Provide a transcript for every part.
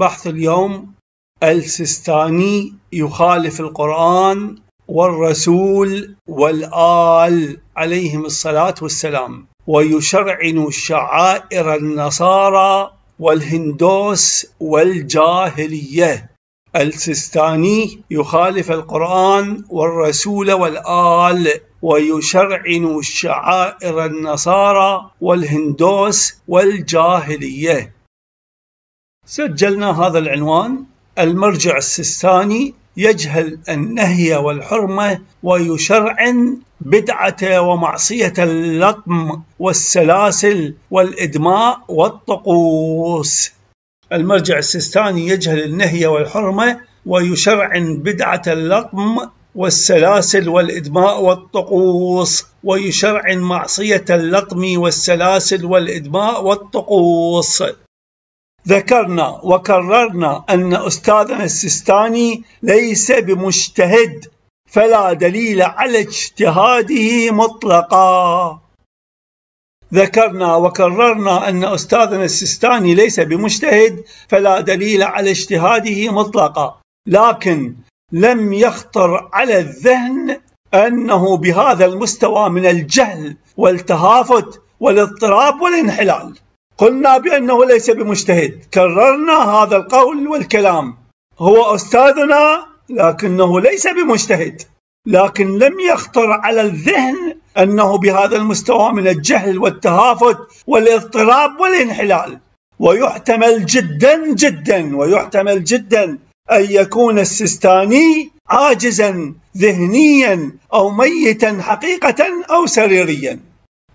بحث اليوم السستاني يخالف القرآن والرسول والآل عليهم الصلاة والسلام ويشرعن شعائر النصارى والهندوس والجاهلية. السستاني يخالف القرآن والرسول والآل ويشرعن شعائر النصارى والهندوس والجاهلية. سجلنا هذا العنوان. المرجع السستاني يجهل النهي والحرمة ويشرعن بدعة ومعصية اللطم والسلاسل والإدماء والطقوس. المرجع السستاني يجهل النهي والحرمة ويشرعن بدعة اللطم والسلاسل والإدماء والطقوس. ويشرعن معصية اللطم والسلاسل والإدماء والطقوس. ذكرنا وكررنا أن أستاذنا السستاني ليس بمجتهد فلا دليل على اجتهاده مطلقا. ذكرنا وكررنا أن أستاذنا السستاني ليس بمجتهد فلا دليل على اجتهاده مطلقا لكن لم يخطر على الذهن أنه بهذا المستوى من الجهل والتهافت والاضطراب والانحلال. قلنا بأنه ليس بمجتهد. كررنا هذا القول والكلام. هو أستاذنا لكنه ليس بمجتهد. لكن لم يخطر على الذهن أنه بهذا المستوى من الجهل والتهافت والاضطراب والانحلال. ويحتمل جدا جدا ويحتمل جدا أن يكون السستاني عاجزا ذهنيا أو ميتا حقيقة أو سريريا.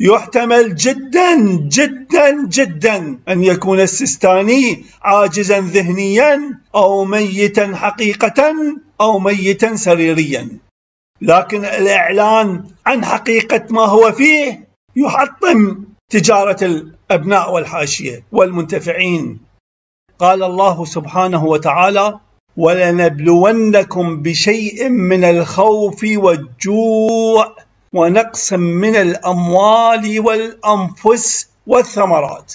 يحتمل جدا جدا جدا أن يكون السستاني عاجزا ذهنيا أو ميتا حقيقة أو ميتا سريريا. لكن الإعلان عن حقيقة ما هو فيه يحطم تجارة الأبناء والحاشية والمنتفعين. قال الله سبحانه وتعالى ولنبلونكم بشيء من الخوف والجوع ونقص من الأموال والأنفس والثمرات.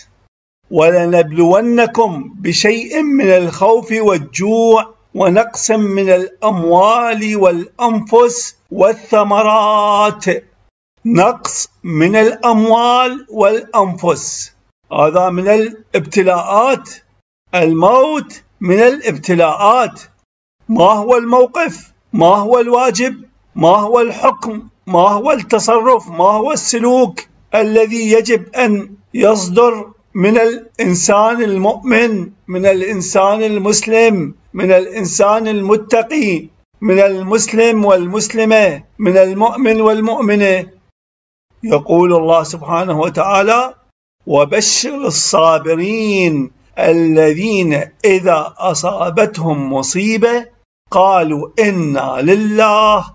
ولنبلونكم بشيء من الخوف والجوع ونقص من الأموال والأنفس والثمرات. نقص من الأموال والأنفس. هذا من الابتلاءات. الموت من الابتلاءات. ما هو الموقف؟ ما هو الواجب؟ ما هو الحكم؟ ما هو التصرف؟ ما هو السلوك الذي يجب أن يصدر من الإنسان المؤمن من الإنسان المسلم من الإنسان المتقي من المسلم والمسلمة من المؤمن والمؤمنة؟ يقول الله سبحانه وتعالى وبشر الصابرين الذين إذا أصابتهم مصيبة قالوا إنا لله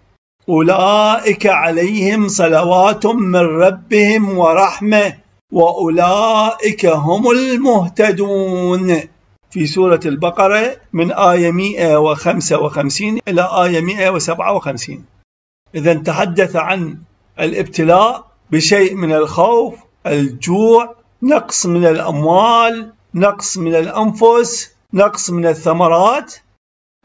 أولئك عليهم صلوات من ربهم ورحمة وأولئك هم المهتدون. في سورة البقرة من آية 155 إلى آية 157 إذا تحدث عن الابتلاء بشيء من الخوف الجوع نقص من الأموال نقص من الأنفس نقص من الثمرات.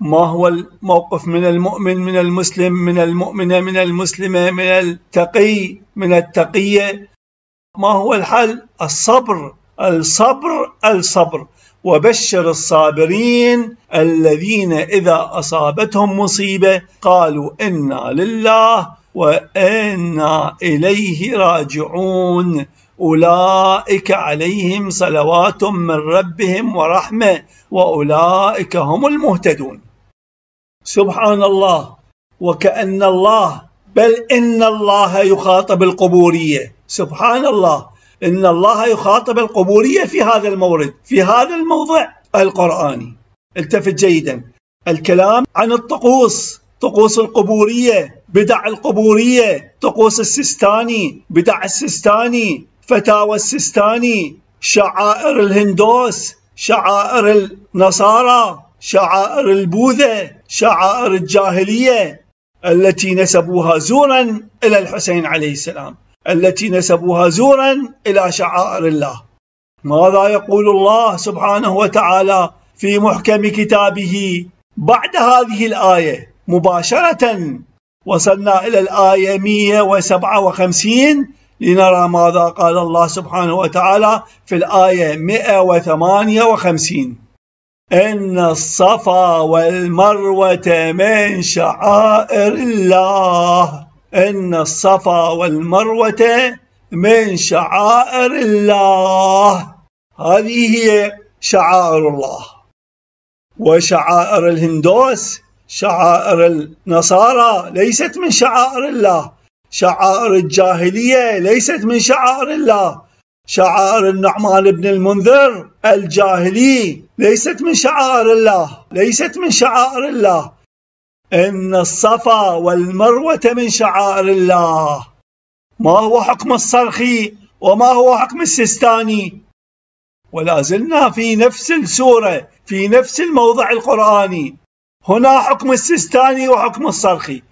ما هو الموقف من المؤمن من المسلم من المؤمنة من المسلمة من التقي من التقية؟ ما هو الحل؟ الصبر الصبر الصبر. وبشر الصابرين الذين إذا أصابتهم مصيبة قالوا إنا لله وإنا إليه راجعون. أولئك عليهم صلوات من ربهم ورحمة وأولئك هم المهتدون. سبحان الله. وكأن الله بل إن الله يخاطب القبورية. سبحان الله. إن الله يخاطب القبورية في هذا المورد في هذا الموضع القرآني. التفت جيدا. الكلام عن الطقوس طقوس القبورية بدع القبورية طقوس السستاني بدع السستاني فتاوى السستاني شعائر الهندوس شعائر النصارى. شعائر البوذا شعائر الجاهلية التي نسبوها زورا إلى الحسين عليه السلام التي نسبوها زورا إلى شعائر الله. ماذا يقول الله سبحانه وتعالى في محكم كتابه بعد هذه الآية مباشرة؟ وصلنا إلى الآية 157 لنرى ماذا قال الله سبحانه وتعالى في الآية 158 إن الصفا والمروة من شعائر الله إن الصفا والمروة من شعائر الله هذه هي شعائر الله. وشعائر الهندوس شعائر النصارى ليست من شعائر الله. شعائر الجاهلية ليست من شعائر الله. شعائر النعمان بن المنذر الجاهلي ليست من شعائر الله ليست من شعائر الله. إن الصفا والمروة من شعائر الله. ما هو حكم الصرخي وما هو حكم السستاني؟ ولا زلنا في نفس السورة في نفس الموضع القرآني. هنا حكم السستاني وحكم الصرخي.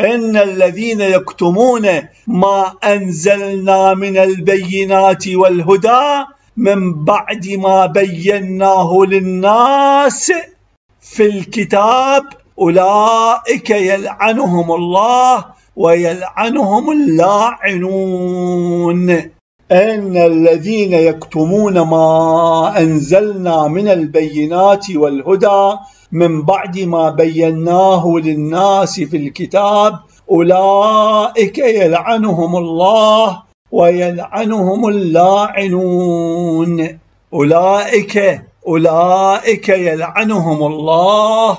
إن الذين يكتمون ما أنزلنا من البينات والهدى من بعد ما بيناه للناس في الكتاب أولئك يلعنهم الله ويلعنهم اللاعنون. أن الذين يكتمون ما أنزلنا من البينات والهدى من بعد ما بيناه للناس في الكتاب أولئك يلعنهم الله ويلعنهم اللاعنون. اولئك أولئك يلعنهم الله